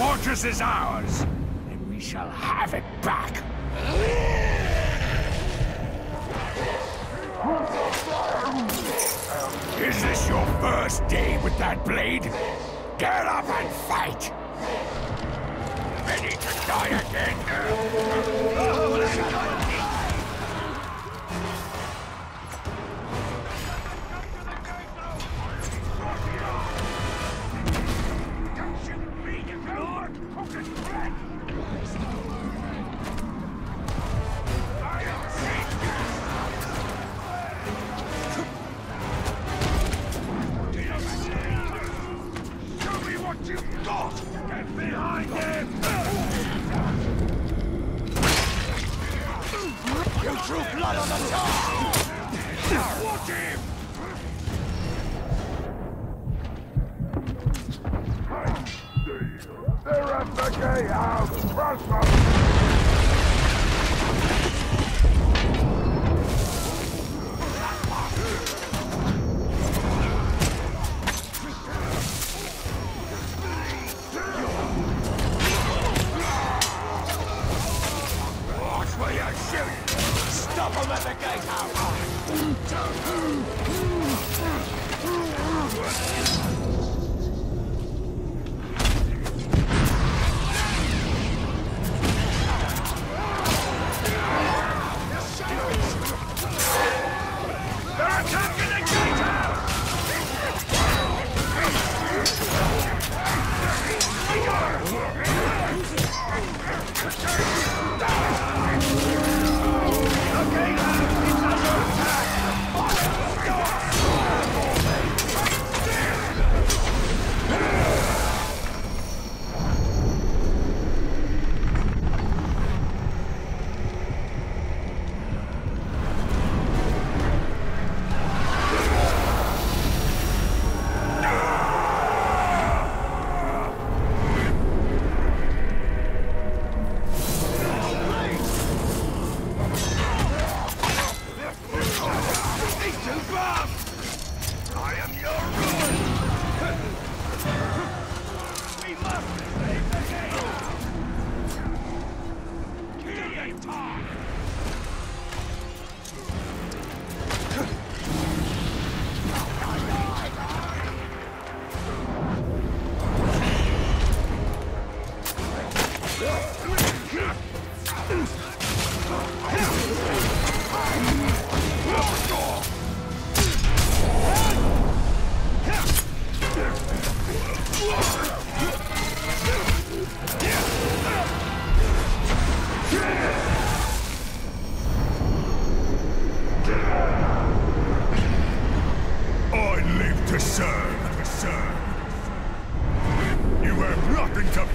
fortress is ours, and we shall have it back. Is this your first day with that blade? Get up and fight! Ready to die again? Monster!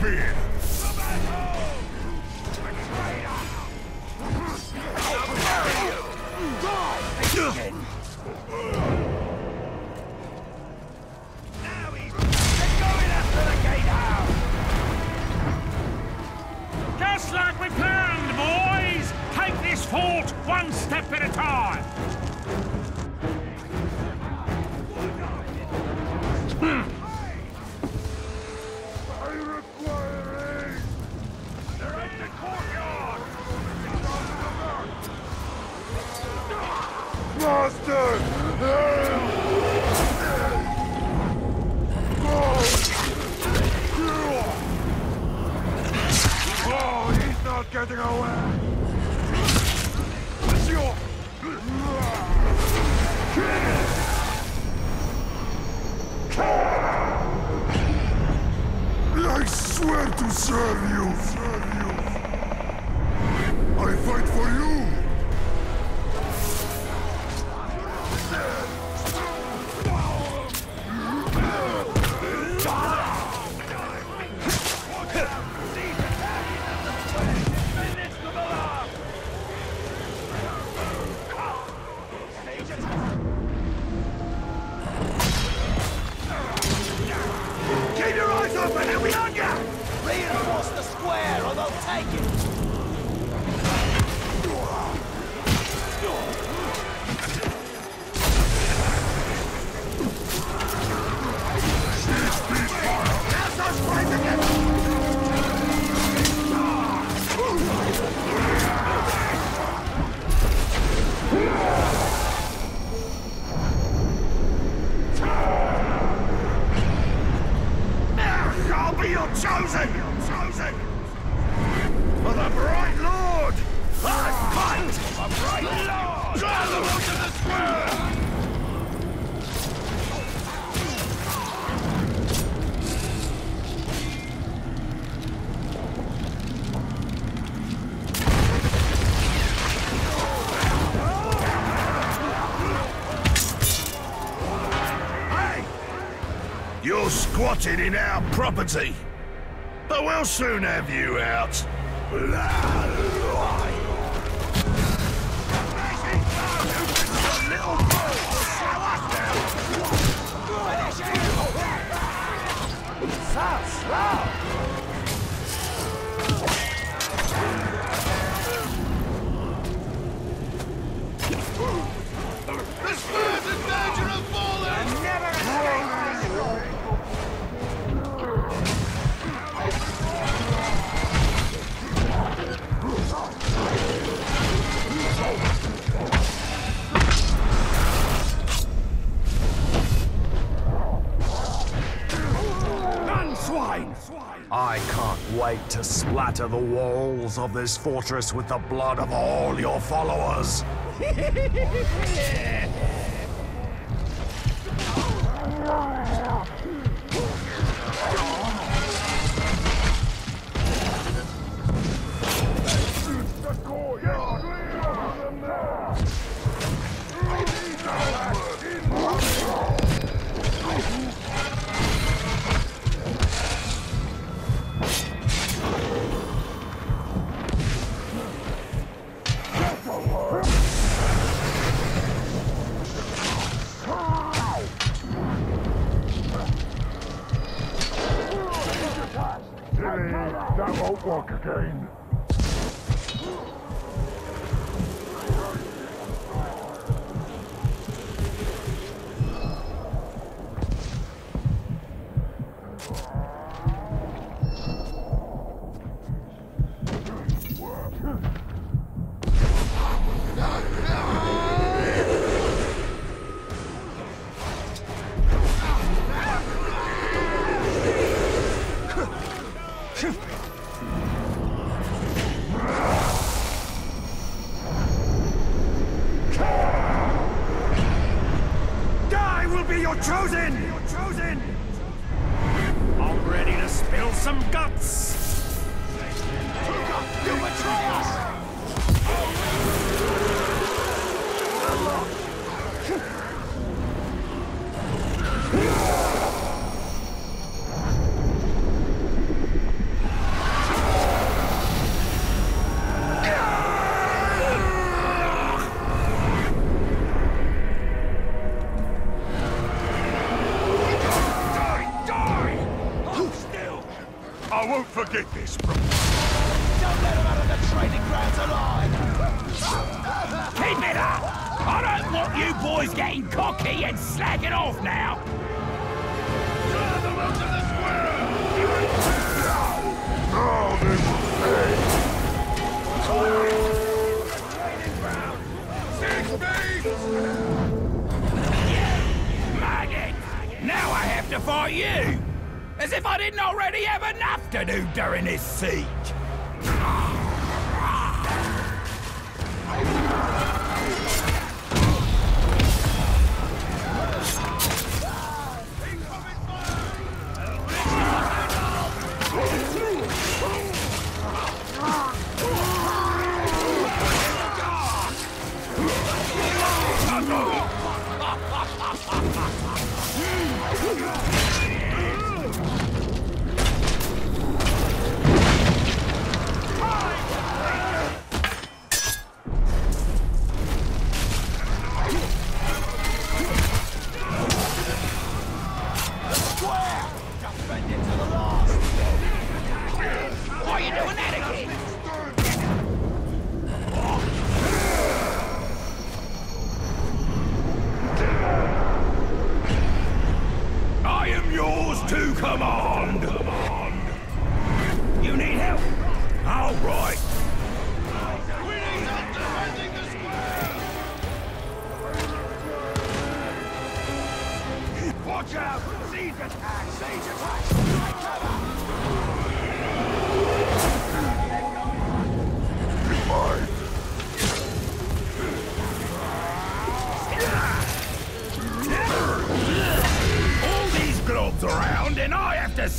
Reinforce the square! chosen, chosen for the bright lord. I fight for the bright lord. Draw the root of the square. You're squatting in our property! But we'll soon have you out. Splatter the walls of this fortress with the blood of all your followers. That won't work again. Die will be your chosen! Your chosen! I'm ready to spill some guts! You betray us! Fight you! As if I didn't already have enough to do during this siege!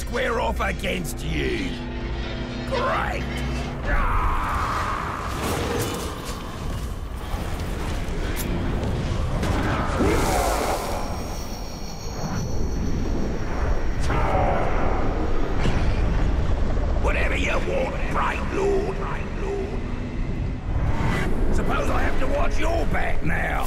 Square off against you. Great. Whatever you want, Bright Lord. Suppose I have to watch your back now.